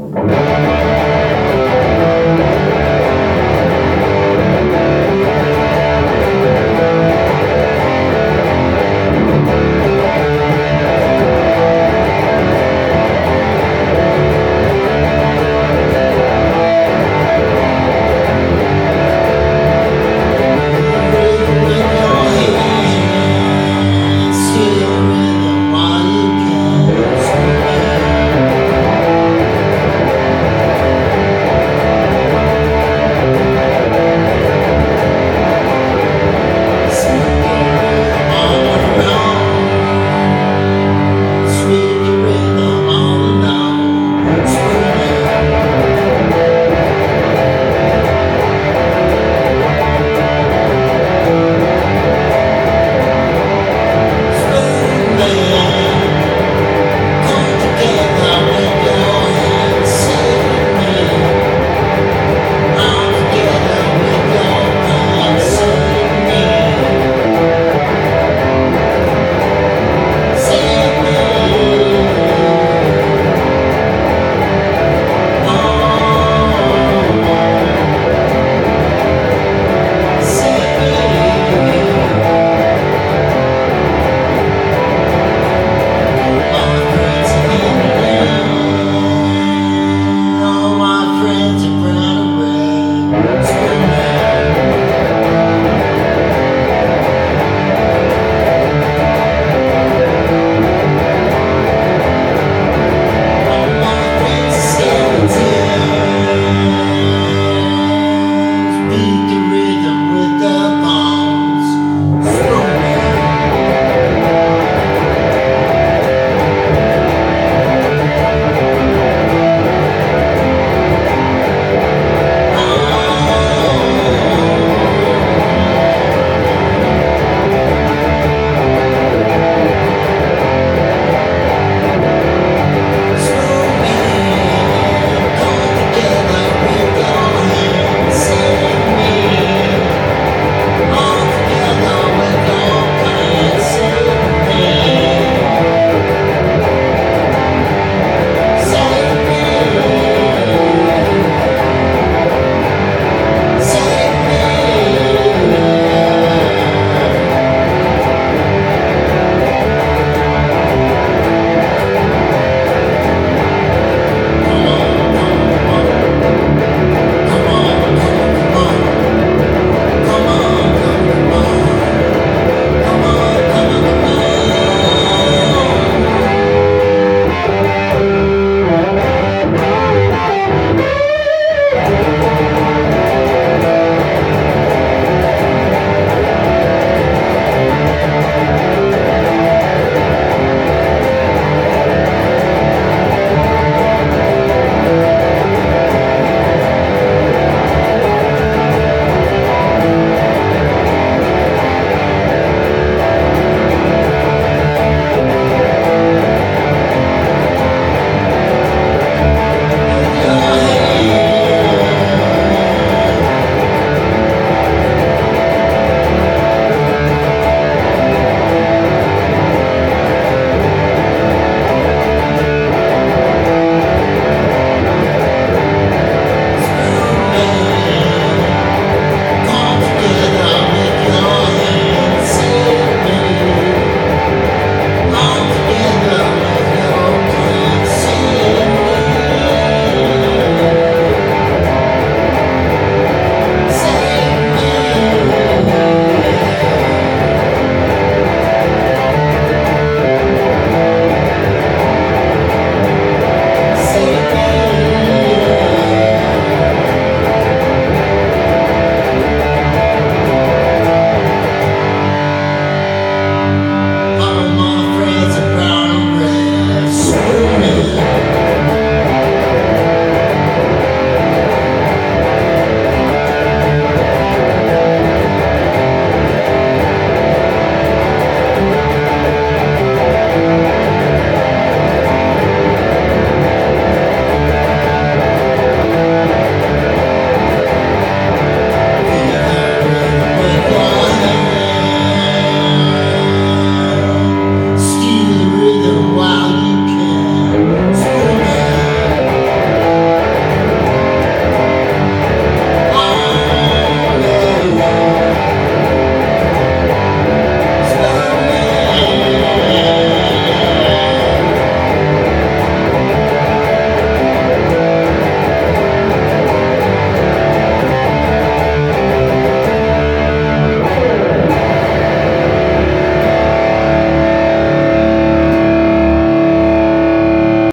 Amén.